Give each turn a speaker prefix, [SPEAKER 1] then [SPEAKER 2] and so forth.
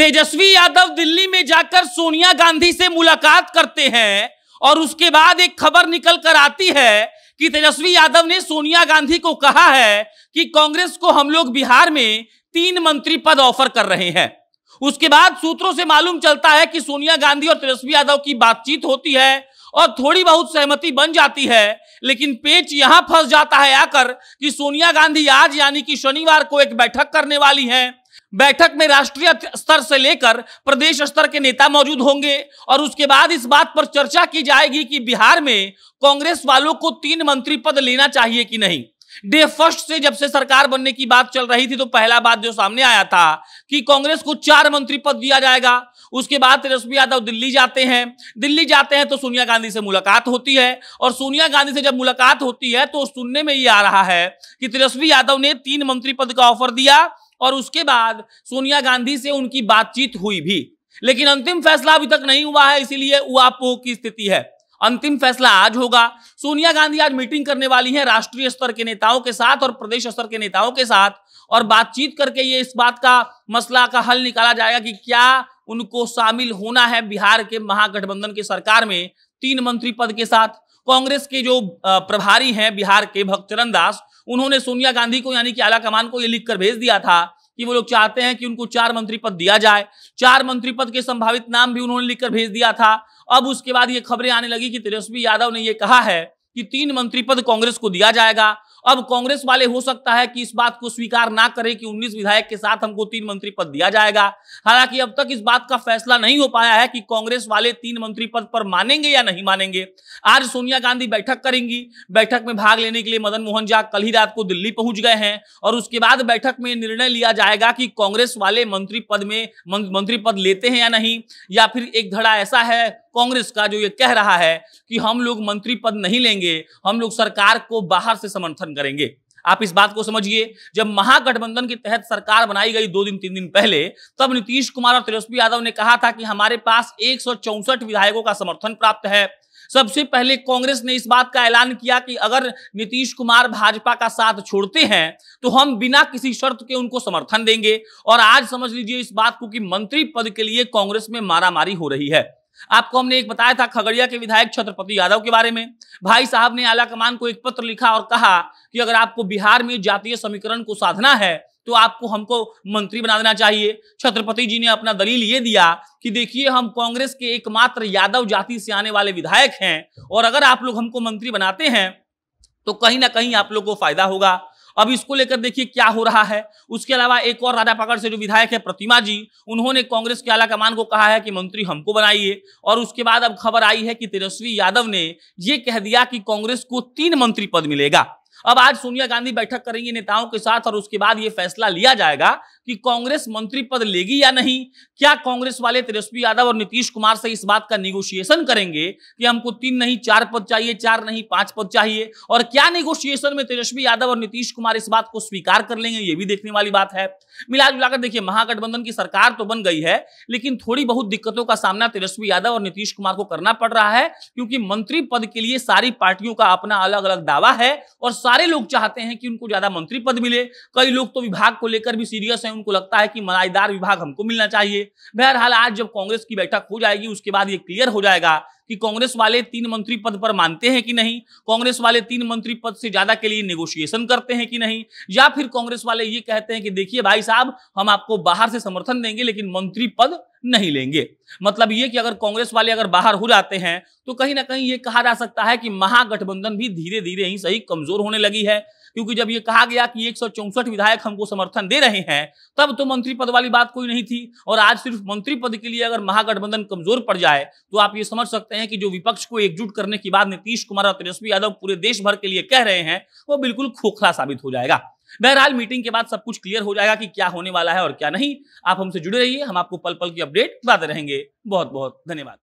[SPEAKER 1] तेजस्वी यादव दिल्ली में जाकर सोनिया गांधी से मुलाकात करते हैं और उसके बाद एक खबर निकल कर आती है कि तेजस्वी यादव ने सोनिया गांधी को कहा है कि कांग्रेस को हम लोग बिहार में तीन मंत्री पद ऑफ़र कर रहे हैं। उसके बाद सूत्रों से मालूम चलता है कि सोनिया गांधी और तेजस्वी यादव की बातचीत होती है और थोड़ी बहुत सहमति बन जाती है, लेकिन पेच यहाँ फंस जाता है आकर कि सोनिया गांधी आज यानी कि शनिवार को एक बैठक करने वाली हैं। बैठक में राष्ट्रीय स्तर से लेकर प्रदेश स्तर के नेता मौजूद होंगे और उसके बाद इस बात पर चर्चा की जाएगी कि बिहार में कांग्रेस वालों को तीन मंत्री पद लेना चाहिए कि नहीं। डे फ़र्स्ट से जब से सरकार बनने की बात चल रही थी तो पहला बात जो सामने आया था कि कांग्रेस को चार मंत्री पद दिया जाएगा। उसके बाद तेजस्वी यादव दिल्ली जाते हैं। दिल्ली जाते हैं तो सोनिया गांधी से मुलाकात होती है और सोनिया गांधी से जब मुलाकात होती है तो सुनने में ये आ रहा है कि तेजस्वी यादव ने तीन मंत्री पद का ऑफ़र दिया। और उसके बाद सोनिया गांधी से उनकी बातचीत हुई भी। लेकिन अंतिम फैसला अभी तक नहीं हुआ है, इसीलिए उहापोह की स्थिति है। अंतिम फैसला आज होगा। सोनिया गांधी आज मीटिंग करने वाली है राष्ट्रीय स्तर के नेताओं के साथ और प्रदेश स्तर के नेताओं के साथ और बातचीत करके ये इस बात का मसला का हल निकाला जाएगा कि क्या उनको शामिल होना है बिहार के महागठबंधन की सरकार में तीन मंत्री पद के साथ। कांग्रेस के जो प्रभारी हैं बिहार के भक्तचरण दास, उन्होंने सोनिया गांधी को यानी कि आला कमान को ये लिखकर भेज दिया था कि वो लोग चाहते हैं कि उनको चार मंत्री पद दिया जाए। चार मंत्री पद के संभावित नाम भी उन्होंने लिखकर भेज दिया था। अब उसके बाद ये खबरें आने लगी कि तेजस्वी यादव ने यह कहा है कि तीन मंत्री पद कांग्रेस को दिया जाएगा। अब कांग्रेस वाले, हो सकता है कि इस बात को स्वीकार ना करें कि 19 विधायक के साथ हमको तीन मंत्री पद दिया जाएगा। हालाँकि अब तक इस बात का फैसला नहीं हो पाया है कि कांग्रेस वाले तीन मंत्री पद पर मानेंगे या नहीं मानेंगे। आज सोनिया गांधी बैठक करेंगी। बैठक में भाग लेने के लिए मदन मोहन झा कल ही रात को दिल्ली पहुँच गए हैं और उसके बाद बैठक में निर्णय लिया जाएगा कि कांग्रेस वाले मंत्री पद में, मंत्री पद लेते हैं या नहीं। या फिर एक धड़ा ऐसा है कांग्रेस का जो ये कह रहा है कि हम लोग मंत्री पद नहीं लेंगे, हम लोग सरकार को बाहर से समर्थन करेंगे। आप इस बात को समझिए, जब महागठबंधन के तहत सरकार बनाई गई दो दिन, तीन दिन पहले, तब नीतीश कुमार और तेजस्वी यादव ने कहा था कि हमारे पास एक विधायकों का समर्थन प्राप्त है। सबसे पहले कांग्रेस ने इस बात का ऐलान किया कि अगर नीतीश कुमार भाजपा का साथ छोड़ते हैं तो हम बिना किसी शर्त के उनको समर्थन देंगे। और आज समझ लीजिए इस बात को कि मंत्री पद के लिए कांग्रेस में मारामारी हो रही है। आपको हमने एक बताया था खगड़िया के विधायक छत्रपति यादव के बारे में। भाई साहब ने आला कमान को एक पत्र लिखा और कहा कि अगर आपको बिहार में जातीय समीकरण को साधना है तो आपको हमको मंत्री बना देना चाहिए। छत्रपति जी ने अपना दलील ये दिया कि देखिए, हम कांग्रेस के एकमात्र यादव जाति से आने वाले विधायक हैं और अगर आप लोग हमको मंत्री बनाते हैं तो कहीं ना कहीं आप लोग को फ़ायदा होगा। अब इसको लेकर देखिए क्या हो रहा है। उसके अलावा एक और राधा पकड़ से जो विधायक है, प्रतिमा जी, उन्होंने कांग्रेस के आला कमान को कहा है कि मंत्री हमको बनाइए। और उसके बाद अब खबर आई है कि तेजस्वी यादव ने ये कह दिया कि कांग्रेस को तीन मंत्री पद मिलेगा। अब आज सोनिया गांधी बैठक करेंगी नेताओं के साथ और उसके बाद ये फैसला लिया जाएगा कि कांग्रेस मंत्री पद लेगी या नहीं? क्या कांग्रेस वाले तेजस्वी यादव और नीतीश कुमार से इस बात का निगोशिएशन करेंगे कि हमको तीन नहीं, चार पद चाहिए, चार नहीं, पाँच पद चाहिए? और क्या निगोशिएशन में तेजस्वी यादव और नीतीश कुमार इस बात को स्वीकार कर लेंगे? ये भी देखने वाली बात है। मिला जुलाकर देखिए, महागठबंधन की सरकार तो बन गई है, लेकिन थोड़ी बहुत दिक्कतों का सामना तेजस्वी यादव और नीतीश कुमार को करना पड़ रहा है, क्योंकि मंत्री पद के लिए सारी पार्टियों का अपना अलग अलग दावा है और सारे लोग चाहते हैं कि उनको ज़्यादा मंत्री पद मिले। कई लोग तो विभाग को लेकर भी सीरियस है उनको लगता है कि मलाईदार विभाग हमको मिलना चाहिए। बहरहाल आज जब कांग्रेस की बैठक हो जाएगी, उसके बाद ये क्लियर हो जाएगा कि कांग्रेस वाले तीन मंत्री पद पर मानते हैं कि नहीं? कांग्रेस वाले तीन मंत्री पद से ज़्यादा के लिए नेगोशिएशन करते हैं कि नहीं? या फिर कांग्रेस वाले ये कहते हैं कि देखिए भाई साहब, हम आपको बाहर से समर्थन देंगे, लेकिन मंत्री पद नहीं लेंगे। मतलब ये कि अगर कांग्रेस वाले अगर बाहर हो जाते हैं तो कहीं ना कहीं ये कहा जा सकता है कि महागठबंधन भी धीरे धीरे ही सही कमज़ोर होने लगी है। क्योंकि जब ये कहा गया कि एक विधायक हमको समर्थन दे रहे हैं, तब तो मंत्री पद वाली बात कोई नहीं थी। और आज सिर्फ़ मंत्री पद के लिए अगर महागठबंधन कमज़ोर पड़ जाए तो आप ये समझ सकते हैं कि जो विपक्ष को एकजुट करने की बात नीतीश कुमार और तेजस्वी यादव पूरे देश भर के लिए कह रहे हैं, वो बिल्कुल खोखला साबित हो जाएगा। बहरहाल मीटिंग के बाद सब कुछ क्लियर हो जाएगा कि क्या होने वाला है और क्या नहीं। आप हमसे जुड़े रहिए, हम आपको पल पल की अपडेट बताते रहेंगे। बहुत बहुत धन्यवाद।